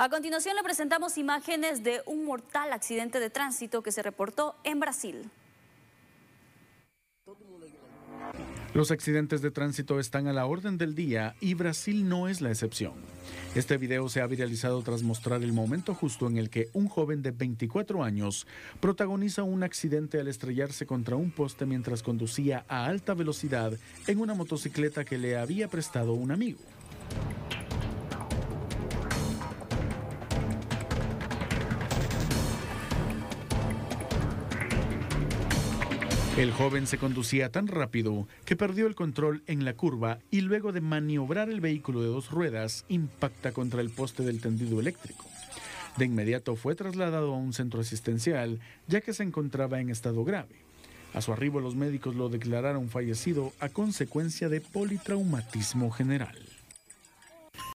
A continuación le presentamos imágenes de un mortal accidente de tránsito que se reportó en Brasil. Los accidentes de tránsito están a la orden del día y Brasil no es la excepción. Este video se ha viralizado tras mostrar el momento justo en el que un joven de 24 años protagoniza un accidente al estrellarse contra un poste mientras conducía a alta velocidad en una motocicleta que le había prestado un amigo. El joven se conducía tan rápido que perdió el control en la curva y luego de maniobrar el vehículo de dos ruedas impacta contra el poste del tendido eléctrico. De inmediato fue trasladado a un centro asistencial ya que se encontraba en estado grave. A su arribo los médicos lo declararon fallecido a consecuencia de politraumatismo general.